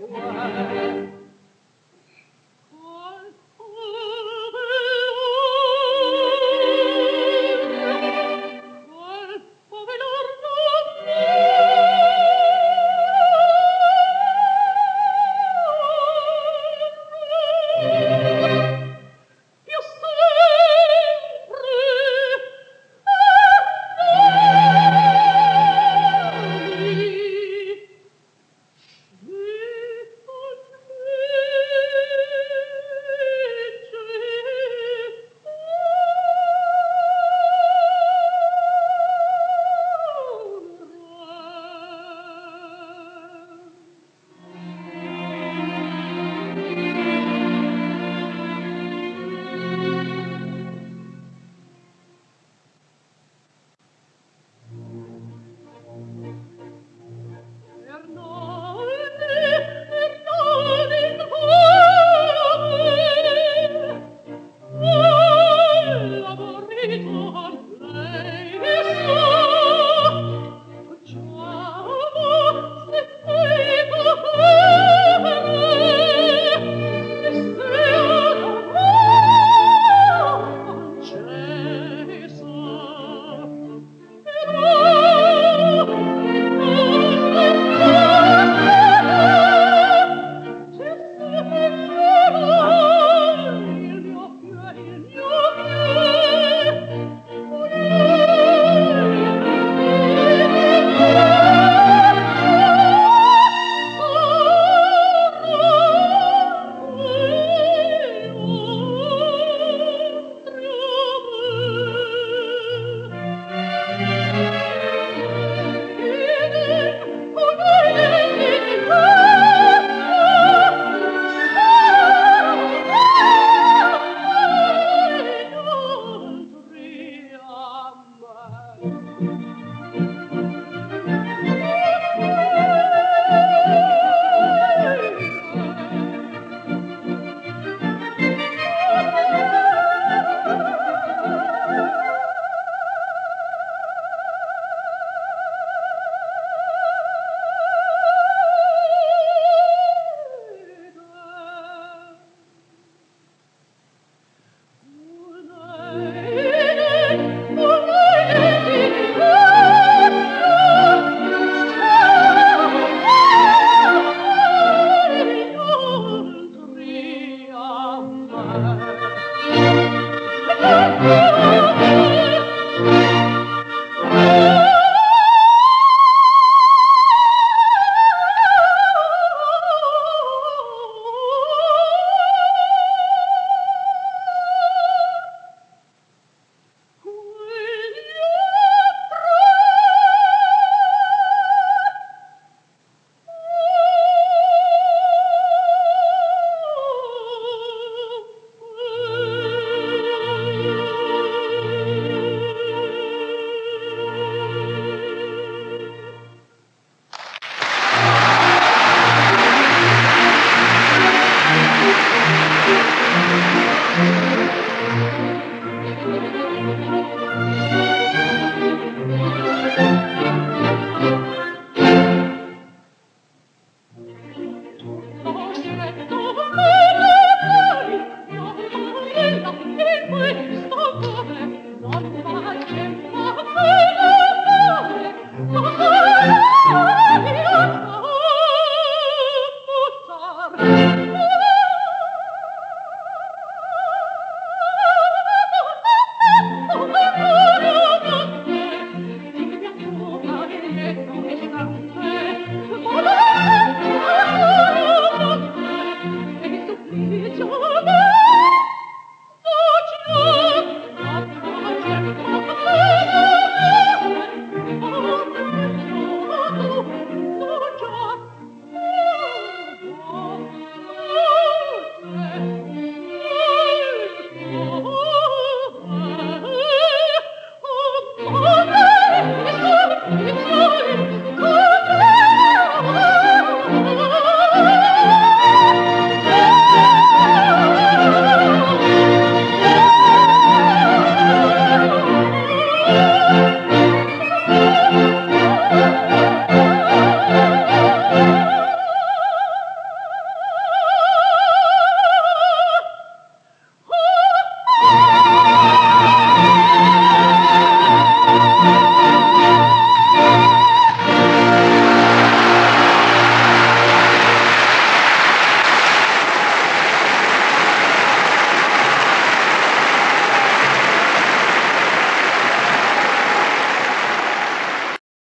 Yeah.